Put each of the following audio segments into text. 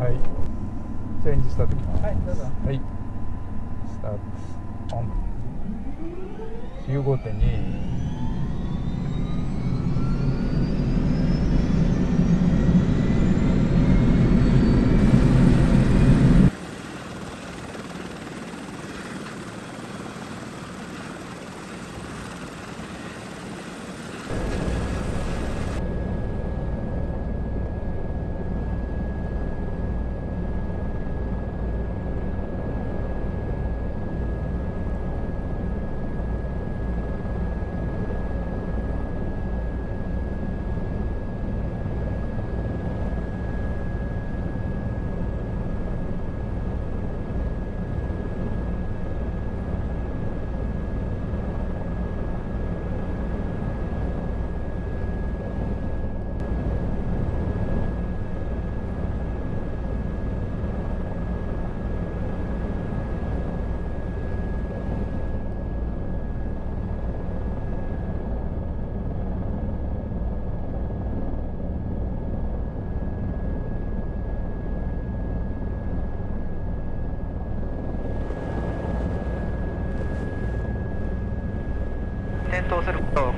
はい。チェンジスタートいきますはいどうぞ。はい。スタート。オン。15.2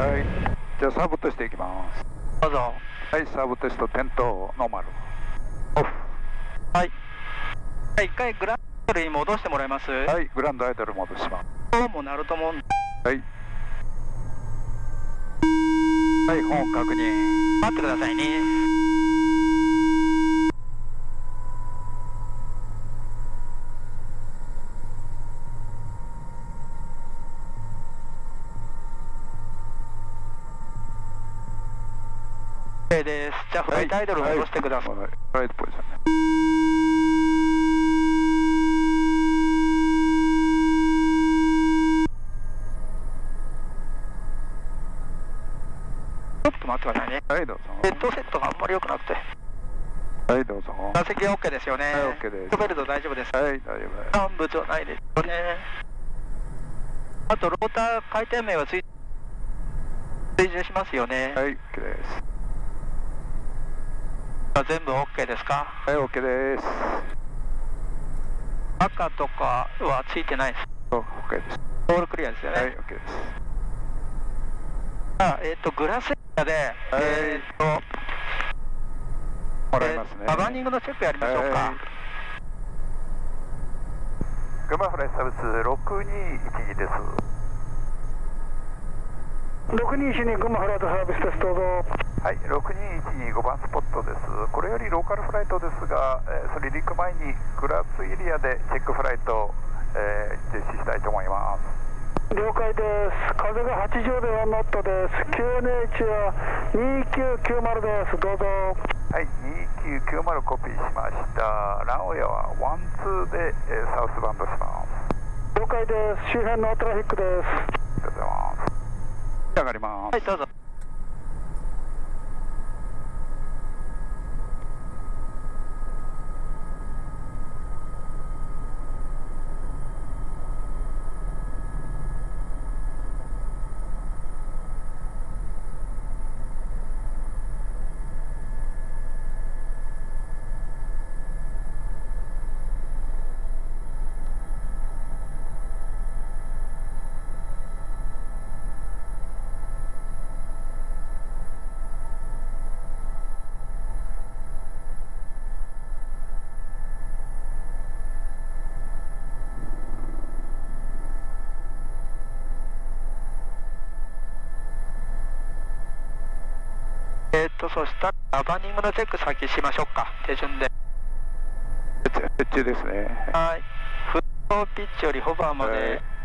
はい。じゃあサーブテストいきます。どうぞ。はいサーブテスト点灯ノーマル。オフ。はい。一回グランドルに戻してもらいます。ははいグランドアイドル戻します。どうもなると思うんではい。はい本確認。待ってくださいね OK ですじゃあフライトアイドル戻してください、はいフライトポジションねちょっと待ってくださいねはいどうぞヘッドセットがあんまり良くなくてはいどうぞ座席は OK ですよねはい OK ですベルト大丈夫ですはい大丈夫です乾物はないですよねあとローター回転面はつい追従しますよね、はい OK です。全部 OK ですか？はい OK です。赤とかはついてないです。お OK です。オールクリアですよね、はい OK です。あえっ、とグラスエリアで、えっ、ともらいますね。えーババーニングのチェックやりましょうか、はい。群馬フライサービス6212です6212群馬フライトサービスですどうぞはい、62125番スポットです。これよりローカルフライトですが、えー、それ離陸前にグラスエリアでチェックフライト、えー実施したいと思います。了解です風が80で1ノットです QNH は2990ですどうぞはい、2990コピーしました。ランウェイは12で、えーサウスバンドします。了解です周辺のトラフィックです。下がります。はいどうぞえっ、とそしたらバーニングのチェック先しましょうか。手順で。設置ですね。はい。フットピッチよりホバーまで、はい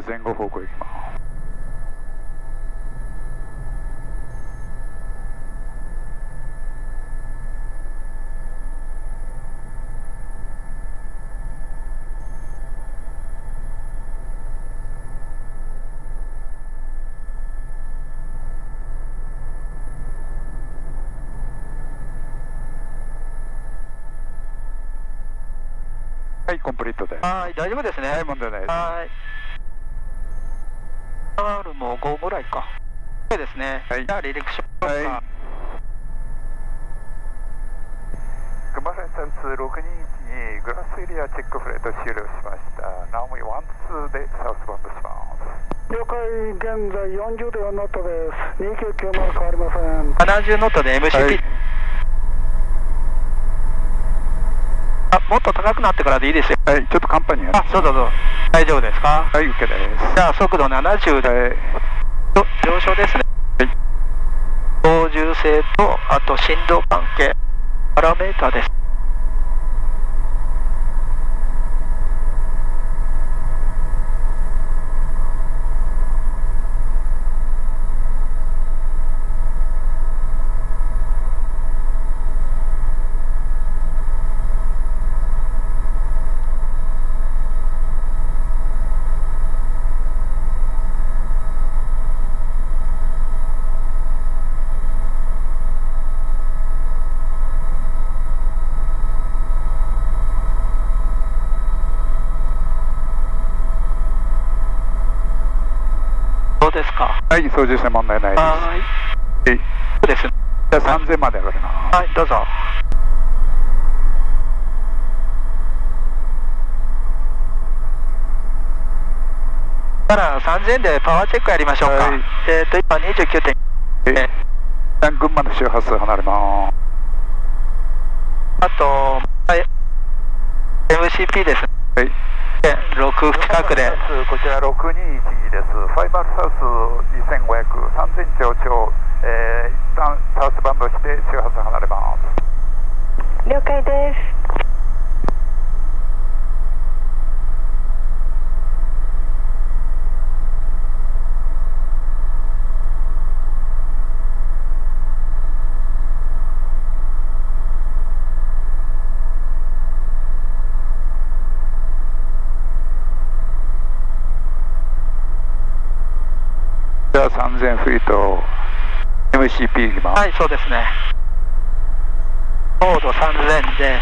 で前後方向行きますはいコンプリートですはい、大丈夫ですね。はい問題ないですはい。も5ぐらいか。そうですね。はいじゃあ離陸しましょうか。はい熊谷サウス6212グラスエリアチェックフライト終了しましたナオミ12でサウスバウンドします了解現在40で4ノットです2990変わりません70ノットで MCP、はいあ、もっと高くなってからでいいですよ。はいちょっとカンパニーあ、そうだそう。大丈夫ですか？はい OK です。じゃあ速度70で、はい。と上昇ですね。操縦性と、あと振動関係、パラメータです。はい操縦性問題ないですはーい。はいそうですね。じゃあ3000まで上がりますはい、どうぞ。たら3000でパワーチェックやりましょうか。はいえっ、と、今29点。え一旦群馬の周波数離れますあと、はい、MCP ですね。はい6近くで。こちら6212です。ファイバルサウス2500 3000上長、えー、一旦サウスバンドして周波数離れます。了解です3000フィート MCP いきます、はい、そうですね。高度3000で、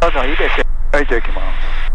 どうぞいいですよ。はいじゃあ行きます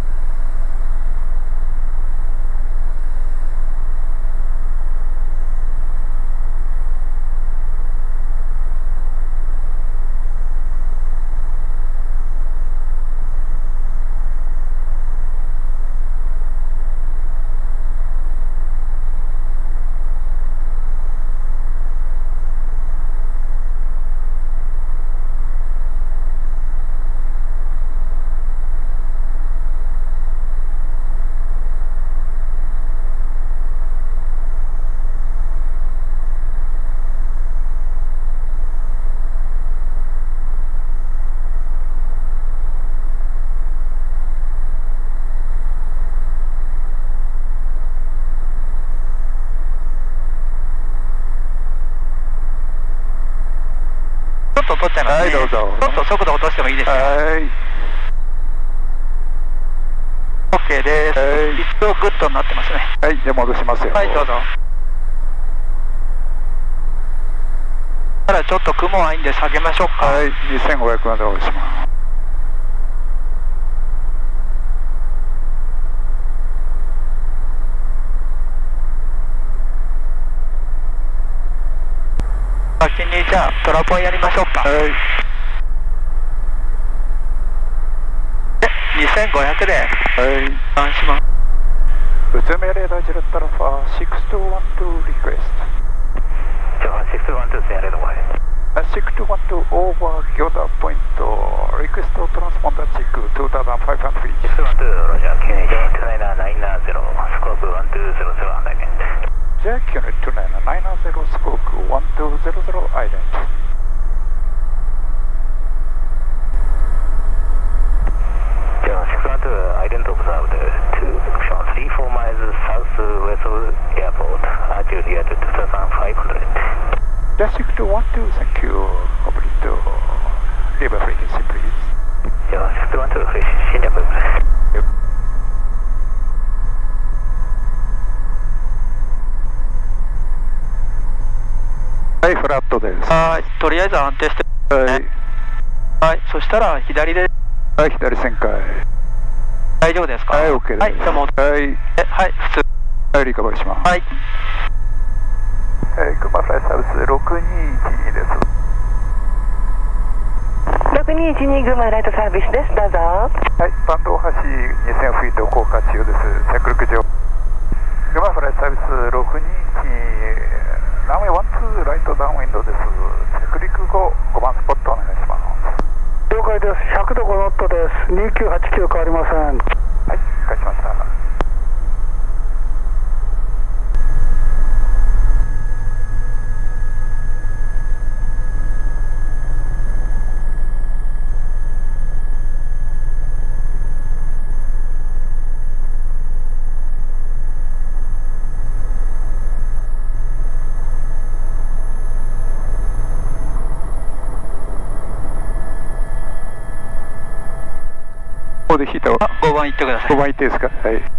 っちゃいますね。はいどうぞちょっと速度落としてもいいですよ。はい OK です。はい一応グッドになってますね。はいじゃあ戻しますよはい、どうぞ。ただちょっと雲はいいんで下げましょうか。はい2500まで押します先にじゃあトラポンやりましょうか。はい。で、2500で。はい。回します。宇都宮レーダージェットアルファ6212リクエスト。じゃあ、6212戦やれるわい。6212 over Gyoda point request transponder check 2500 feet 6212、ロジャー、ケネ Jack, Unit 29990, Spook 1200, ident. Jonas 612, ident observed to Sean 34 miles south Wessel Airport, altitude here to 2500. Jack 6212, thank you, complete to Labour frequency please. Jonas 6212, Singapore. フラットです。はい、とりあえず安定して、はい、はい、そしたら左ではい、左旋回。大丈夫ですか？はい、OK です。はい、じゃあもう、はい、えはい、普通。はい、リカバリーします。はい、えー、クマフライサービス6212です。6212群馬ライトサービスです。どうぞ。はい、バンド大橋2000フィート降下中です。着陸場。クマフライサービス6212ランウェイ12ライトダウンウィンドです。着陸後5番スポットお願いします。了解です。100度5ノットです。2989変わりません。はい、返しました。ここで引いたあ5番行ってください5。番行っていいですか？はい。